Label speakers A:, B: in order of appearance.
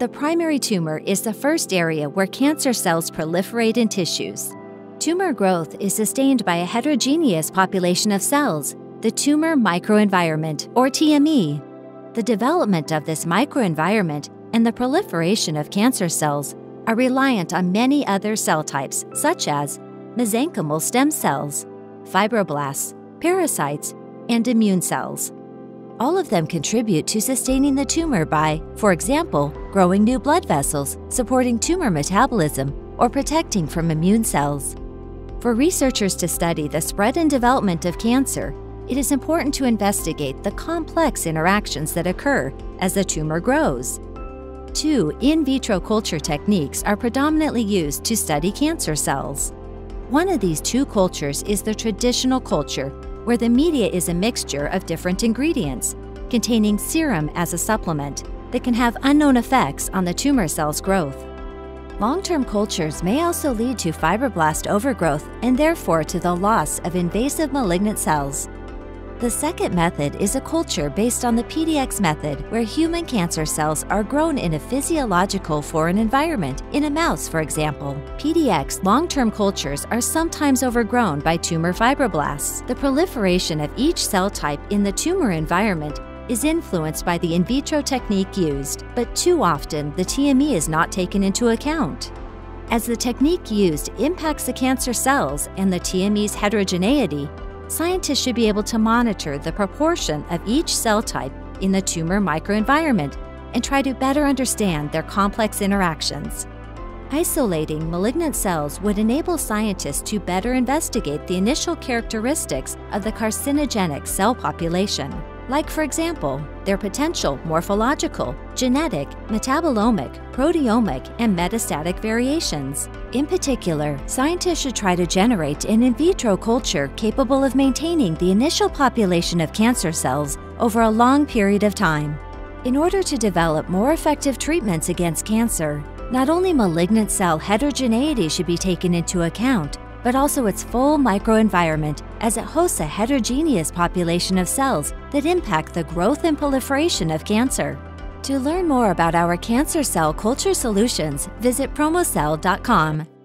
A: The primary tumor is the first area where cancer cells proliferate in tissues. Tumor growth is sustained by a heterogeneous population of cells, the tumor microenvironment, or TME. The development of this microenvironment and the proliferation of cancer cells are reliant on many other cell types, such as mesenchymal stem cells, fibroblasts, pericytes, and immune cells. All of them contribute to sustaining the tumor by, for example, growing new blood vessels, supporting tumor metabolism, or protecting from immune cells. For researchers to study the spread and development of cancer, it is important to investigate the complex interactions that occur as the tumor grows. Two in vitro culture techniques are predominantly used to study cancer cells. One of these two cultures is the traditional culture, where the media is a mixture of different ingredients, containing serum as a supplement that can have unknown effects on the tumor cell's growth. Long-term cultures may also lead to fibroblast overgrowth and therefore to the loss of invasive malignant cells. The second method is a culture based on the PDX method, where human cancer cells are grown in a physiological foreign environment, in a mouse, for example. PDX long term cultures are sometimes overgrown by tumor fibroblasts. The proliferation of each cell type in the tumor environment is influenced by the in vitro technique used, but too often the TME is not taken into account. As the technique used impacts the cancer cells and the TME's heterogeneity, scientists should be able to monitor the proportion of each cell type in the tumor microenvironment and try to better understand their complex interactions. Isolating malignant cells would enable scientists to better investigate the initial characteristics of the carcinogenic cell population like, for example, their potential morphological, genetic, metabolomic, proteomic, and metastatic variations. In particular, scientists should try to generate an in vitro culture capable of maintaining the initial population of cancer cells over a long period of time. In order to develop more effective treatments against cancer, not only malignant cell heterogeneity should be taken into account, but also its full microenvironment as it hosts a heterogeneous population of cells that impact the growth and proliferation of cancer. To learn more about our cancer cell culture solutions, visit promocell.com.